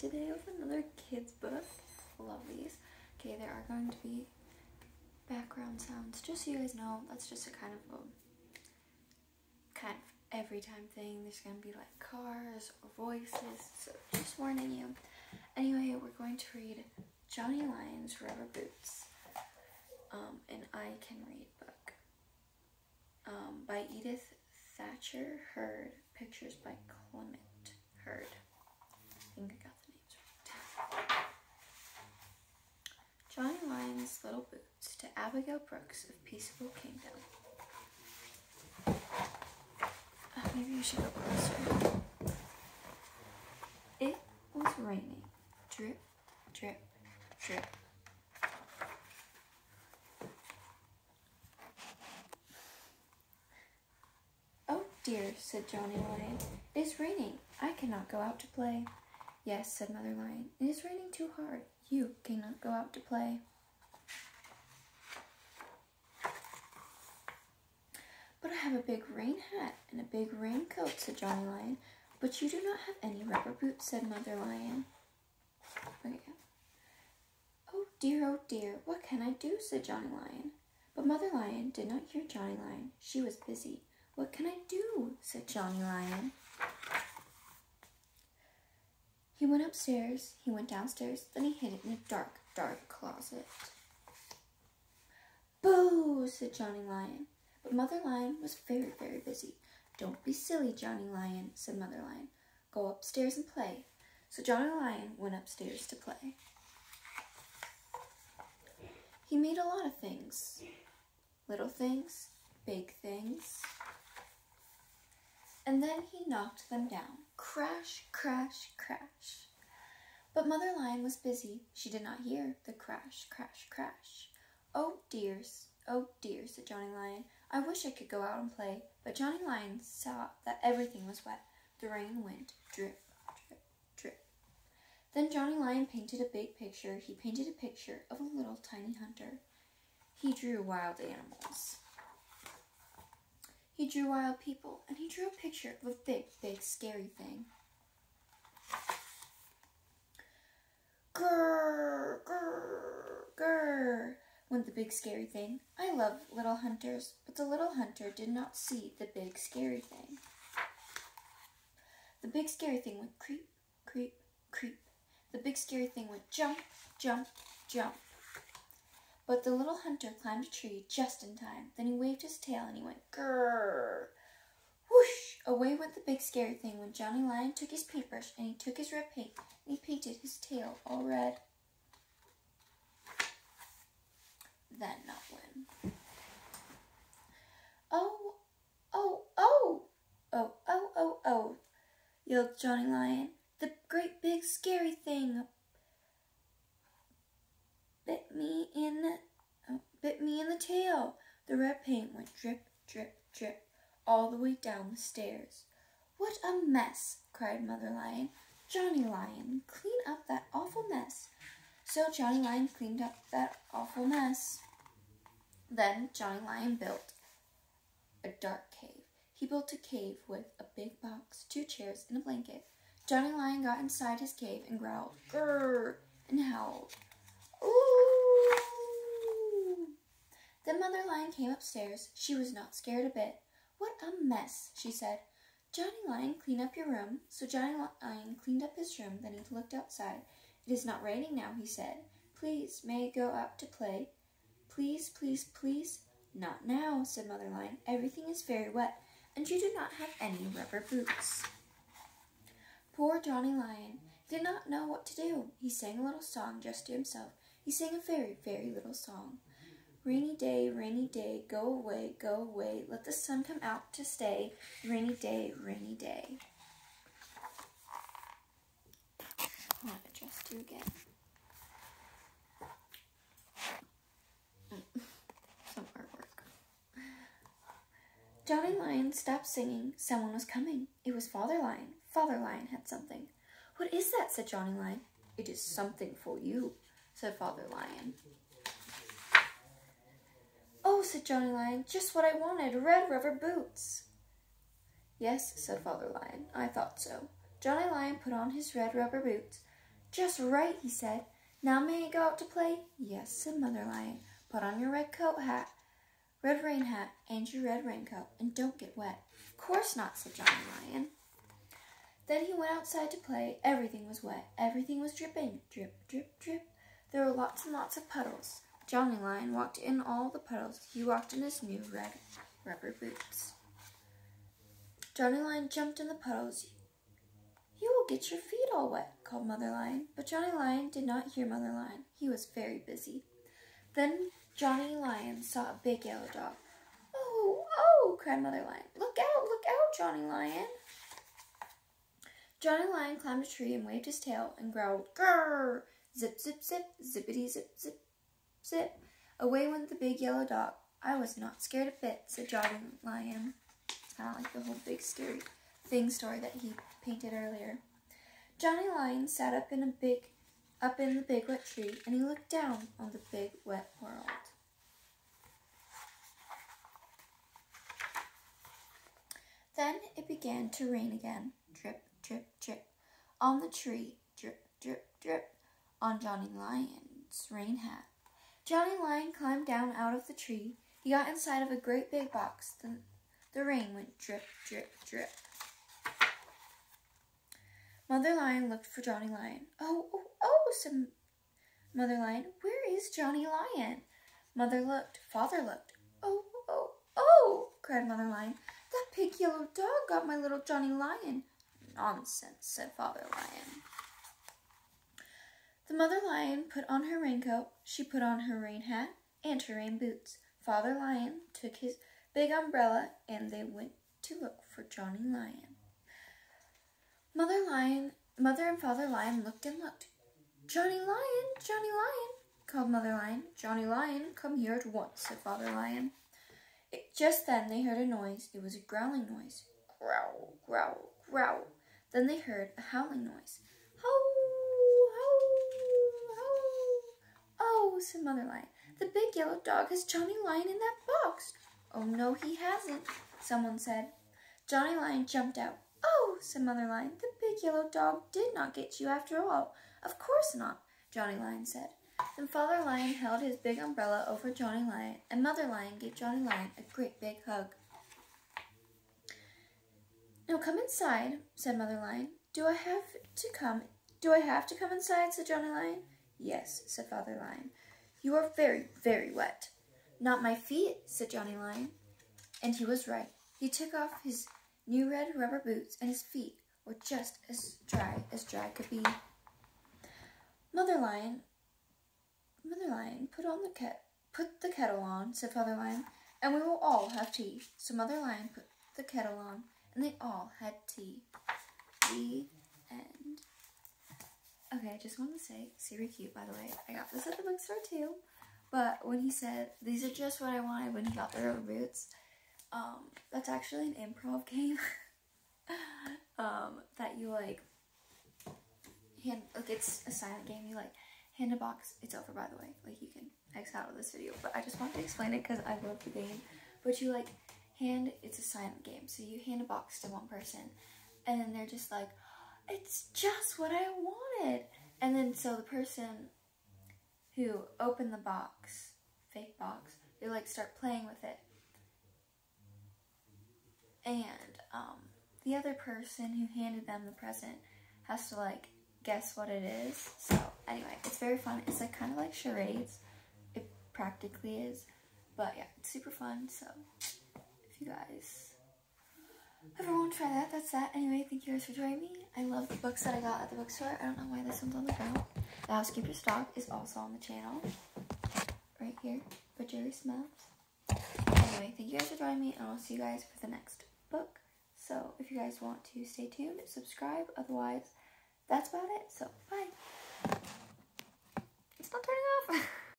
today with another kid's book. Love these. Okay, there are going to be background sounds. Just so you guys know, that's just a kind of a kind of every time thing. There's gonna be like cars or voices, so just warning you. Anyway, we're going to read Johnny Lion's Rubber Boots, um, an I Can Read book um, by Edith Thacher Hurd. Pictures by Clement Hurd. I think I got the names right. Johnny Lion's Little Boots to Abigail Brooks of Peaceful Kingdom. Uh, maybe you should go closer. It was raining. Drip, drip, drip. Oh dear, said Johnny Lion. It is raining. I cannot go out to play. Yes, said Mother Lion. It is raining too hard. You cannot go out to play. But I have a big rain hat and a big raincoat, said Johnny Lion. But you do not have any rubber boots, said Mother Lion. Oh dear, oh dear, what can I do, said Johnny Lion. But Mother Lion did not hear Johnny Lion. She was busy. What can I do? said Johnny Lion. He went upstairs, he went downstairs, then he hid it in a dark, dark closet. Boo, said Johnny Lion. But Mother Lion was very, very busy. Don't be silly, Johnny Lion, said Mother Lion. Go upstairs and play. So Johnny Lion went upstairs to play. He made a lot of things. Little things, big things. And then he knocked them down. Crash, crash, crash. But Mother Lion was busy. She did not hear the crash, crash, crash. Oh dears, oh dear, said Johnny Lion. I wish I could go out and play. But Johnny Lion saw that everything was wet. The rain went drip, drip, drip. Then Johnny Lion painted a big picture. He painted a picture of a little tiny hunter. He drew wild animals. He drew wild people, and he drew a picture of a big, big, scary thing. Grrr, grrr, grrr, went the big, scary thing. I love little hunters, but the little hunter did not see the big, scary thing. The big, scary thing went creep, creep, creep. The big, scary thing went jump, jump, jump. But the little hunter climbed a tree just in time. Then he waved his tail and he went grrr. Whoosh! Away went the big scary thing when Johnny Lion took his paintbrush and he took his red paint and he painted his tail all red. Then not when. Oh, oh, oh, oh, oh, oh, oh, yelled Johnny Lion. The great big scary thing bit me in the oh, bit me in the tail. The red paint went drip, drip, drip all the way down the stairs. What a mess, cried Mother Lion. Johnny Lion, clean up that awful mess. So Johnny Lion cleaned up that awful mess. Then Johnny Lion built a dark cave. He built a cave with a big box, two chairs, and a blanket. Johnny Lion got inside his cave and growled, grrr, and howled. Ooh! Then Mother Lion came upstairs. She was not scared a bit. What a mess, she said. Johnny Lion, clean up your room. So Johnny Lion cleaned up his room. Then he looked outside. It is not raining now, he said. Please, may I go out to play? Please, please, please. Not now, said Mother Lion. Everything is very wet, and you do not have any rubber boots. Poor Johnny Lion did not know what to do. He sang a little song just to himself. He sang a very, very little song. Rainy day, rainy day, go away, go away. Let the sun come out to stay. Rainy day, rainy day. I want to adjust you again. Some artwork. Johnny Lion stopped singing. Someone was coming. It was Father Lion. Father Lion had something. What is that? said Johnny Lion. It is something for you, said Father Lion. Oh, said Johnny Lion, just what I wanted, red rubber boots. Yes, said Father Lion, I thought so. Johnny Lion put on his red rubber boots. Just right, he said. Now may I go out to play? Yes, said Mother Lion. Put on your red coat hat, red rain hat, and your red raincoat, and don't get wet. Of course not, said Johnny Lion. Then he went outside to play. Everything was wet. Everything was dripping. Drip, drip, drip. There were lots and lots of puddles. Johnny Lion walked in all the puddles. He walked in his new red rubber boots. Johnny Lion jumped in the puddles. You will get your feet all wet, called Mother Lion. But Johnny Lion did not hear Mother Lion. He was very busy. Then Johnny Lion saw a big yellow dog. Oh, oh, cried Mother Lion. Look out, look out, Johnny Lion. Johnny Lion climbed a tree and waved his tail and growled, Grrr! Zip, zip, zip, zippity, zip, zip, zip. Away went the big yellow dog. I was not scared a bit, said Johnny Lion. Of like the whole big scary thing story that he painted earlier. Johnny Lion sat up in a big up in the big wet tree and he looked down on the big wet world. Then it began to rain again. Drip, drip, drip. On the tree. Drip, drip, drip. On Johnny Lion's rain hat. Johnny Lion climbed down out of the tree. He got inside of a great big box. The, the rain went drip, drip, drip. Mother Lion looked for Johnny Lion. Oh, oh, oh, said Mother Lion. Where is Johnny Lion? Mother looked. Father looked. Oh, oh, oh, cried Mother Lion. That big yellow dog got my little Johnny Lion. Nonsense, said Father Lion. The mother lion put on her raincoat, she put on her rain hat and her rain boots. Father Lion took his big umbrella and they went to look for Johnny Lion. Mother Lion, Mother and Father Lion looked and looked. Johnny Lion, Johnny Lion, called Mother Lion. Johnny Lion, come here at once, said Father Lion. It, just then they heard a noise. It was a growling noise. Growl, growl, growl. Then they heard a howling noise. Oh, said Mother Lion. The big yellow dog has Johnny Lion in that box. Oh, no, he hasn't, someone said. Johnny Lion jumped out. Oh, said Mother Lion, the big yellow dog did not get you after all. Of course not, Johnny Lion said. Then Father Lion held his big umbrella over Johnny Lion, and Mother Lion gave Johnny Lion a great big hug. Now come inside, said Mother Lion. Do I have to come? Do I have to come inside? said Johnny Lion. Yes, said Father Lion. You are very, very wet. Not my feet, said Johnny Lion. And he was right. He took off his new red rubber boots, and his feet were just as dry as dry could be. Mother Lion Mother Lion, put on the ket put the kettle on, said Father Lion, and we will all have tea. So Mother Lion put the kettle on, and they all had tea. The end. Okay, I just want to say, Siri cute, by the way. I got this at the bookstore too. But when he said, these are just what I wanted when he got the rubber boots, um, that's actually an improv game. um, that you like, hand, like it's a silent game. You like hand a box. It's over by the way. Like you can X out of this video, but I just wanted to explain it because I love the game. But you like hand, it's a silent game. So you hand a box to one person and then they're just like, it's just what I wanted. And then so the person who opened the box, fake box, they like start playing with it. And um, the other person who handed them the present has to like guess what it is. So anyway, it's very fun. It's like kind of like charades. It practically is. But yeah, it's super fun. So if you guys ever want to try that, that's that. Anyway, thank you guys for joining me. I love the books that I got at the bookstore. I don't know why this one's on the ground. The Housekeeper's Dog is also on the channel. Right here. But Jerry Smells. Anyway, thank you guys for joining me. And I'll see you guys for the next book. So if you guys want to stay tuned, subscribe. Otherwise, that's about it. So, bye. It's not turning off.